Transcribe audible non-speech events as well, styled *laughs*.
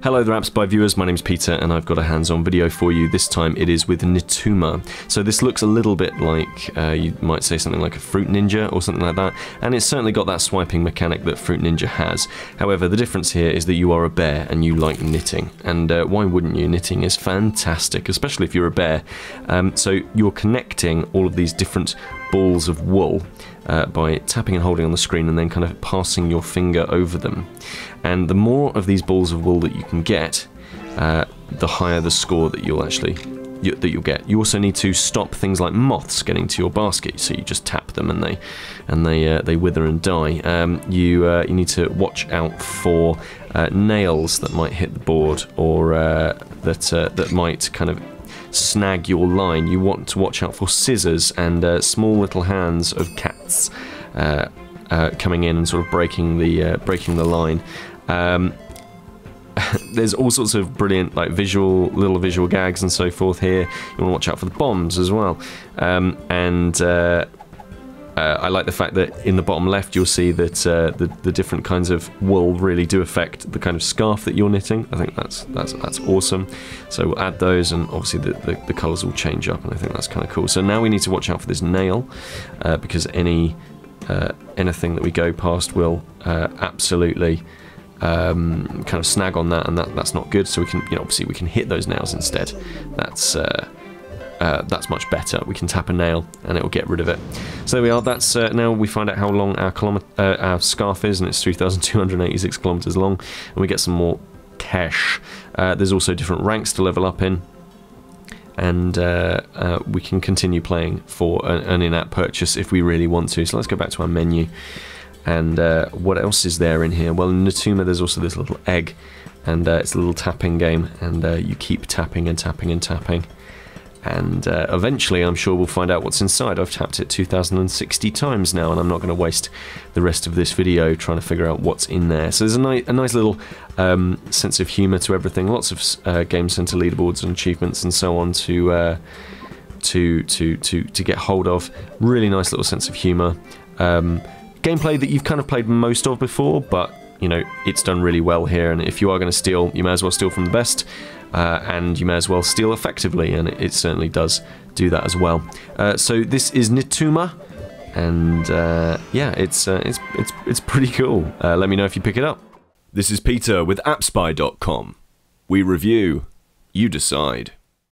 Hello there AppSpy viewers, my name's Peter and I've got a hands-on video for you. This time it is with Knituma. So this looks a little bit like, uh, you might say something like a Fruit Ninja or something like that, and it's certainly got that swiping mechanic that Fruit Ninja has. However, the difference here is that you are a bear and you like knitting, and uh, why wouldn't you? Knitting is fantastic, especially if you're a bear. Um, so you're connecting all of these different balls of wool uh, by tapping and holding on the screen and then kind of passing your finger over them. And the more of these balls of wool that you can get, uh, the higher the score that you'll actually you, that you'll get. You also need to stop things like moths getting to your basket, so you just tap them and they and they uh, they wither and die. Um, you uh, you need to watch out for uh, nails that might hit the board or uh, that uh, that might kind of snag your line. You want to watch out for scissors and uh, small little hands of cats uh, uh, coming in and sort of breaking the uh, breaking the line. Um, *laughs* there's all sorts of brilliant like visual little visual gags and so forth here. You want to watch out for the bombs as well, um, and uh, I like the fact that in the bottom left you'll see that uh, the, the different kinds of wool really do affect the kind of scarf that you're knitting. I think that's that's that's awesome. So we'll add those and obviously the, the, the colours will change up and I think that's kind of cool. So now we need to watch out for this nail uh, because any uh, anything that we go past will uh, absolutely um, kind of snag on that and that, that's not good. So we can, you know, obviously we can hit those nails instead. That's uh, uh, that's much better. We can tap a nail and it will get rid of it. So there we are. That's uh, now we find out how long our uh, our scarf is, and it's 3,286 kilometers long, and we get some more cash. Uh, there's also different ranks to level up in. And uh, uh, we can continue playing for an, an in-app purchase if we really want to. So let's go back to our menu. And what else is there in here? Well, in Knituma, there's also this little egg, and it's a little tapping game, and you keep tapping and tapping and tapping and uh, eventually I'm sure we'll find out what's inside. I've tapped it 2060 times now and I'm not going to waste the rest of this video trying to figure out what's in there. So there's a, ni a nice little um, sense of humour to everything, lots of uh, Game Center leaderboards and achievements and so on to, uh, to, to, to, to get hold of. Really nice little sense of humour. Um, gameplay that you've kind of played most of before, but you know, it's done really well here and if you are going to steal, you may as well steal from the best uh, and you may as well steal effectively, and it, it certainly does do that as well. Uh, so this is Knituma, and uh, yeah, it's uh, it's it's it's pretty cool. Uh, let me know if you pick it up. This is Peter with AppSpy.com. We review, you decide.